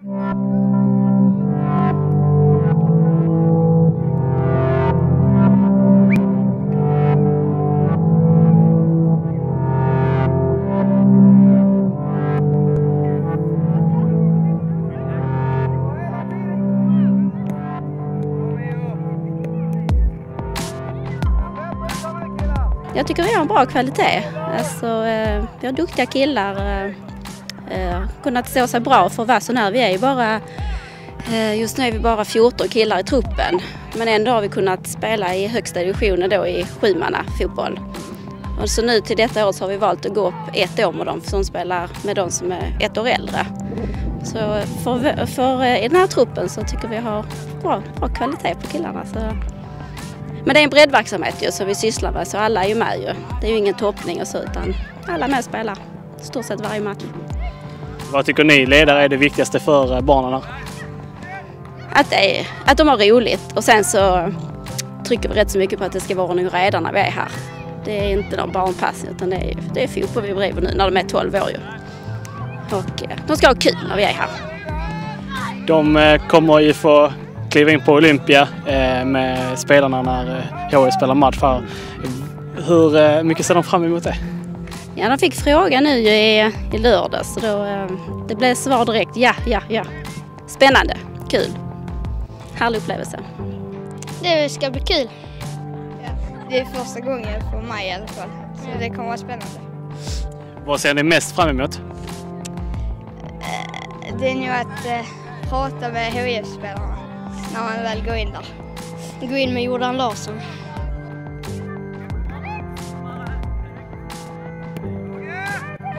Jag tycker vi har en bra kvalitet. Alltså, eh, vi har duktiga killar. Eh, Eh, kunnat stå sig bra för att vara så när. Vi är ju bara, eh, just nu är vi bara 14 killar i truppen. Men ändå har vi kunnat spela i högsta divisionen då i sjumanna fotboll. Och så nu till detta år så har vi valt att gå upp ett år med dem som spelar med de som är ett år äldre. Så för, för eh, i den här truppen så tycker vi har bra, bra kvalitet på killarna. Så. Men det är en breddverksamhet ju som vi sysslar med så alla är ju med ju. Det är ju ingen toppning och så utan alla är med och spelar stort sett varje match. Vad tycker ni ledare är det viktigaste för eh, barnen här? Att, det att de har roligt och sen så trycker vi rätt så mycket på att det ska vara ordning och reda när vi är här. Det är inte någon barnpassning utan det är, det är fotboll vi bedriver nu när de är 12 år ju. Och eh, de ska ha kul när vi är här. De eh, kommer ju få kliva in på Olympia med spelarna när HIF spelar match här. Hur mycket ser de fram emot det? Ja, de fick fråga nu i, i lördags så då, det blev svar direkt. Ja, ja, ja. Spännande, kul. Härlig upplevelse. Det ska bli kul. Det är första gången för mig i alla fall, så det kommer vara spännande. Vad ser ni mest fram emot? Det är nog att eh, prata med HIF-spelarna när man väl går in där. Gå in med Jordan Larsson.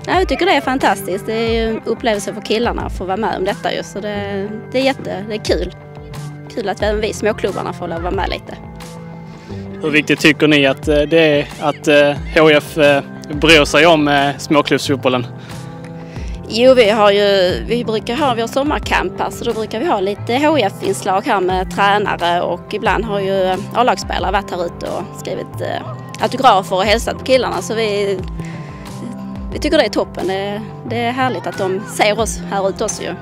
Ja, jag tycker det är fantastiskt. Det är ju en upplevelse för killarna att få vara med om detta just. Så det, det är jätte, det är kul. Kul att även vi småklubbarna får lov vara med lite. Hur viktigt tycker ni att eh, det är att HIF eh, bryr sig om småklubbsfotbollen? Jo, vi har ju, vi brukar ha vår sommarkamp så då brukar vi ha lite HIF-inslag här med tränare och ibland har ju A-lagsspelare varit här ute och skrivit eh, autografer och hälsat på killarna så vi, vi tycker det är toppen. Det, det är härligt att de ser oss här ute också ju.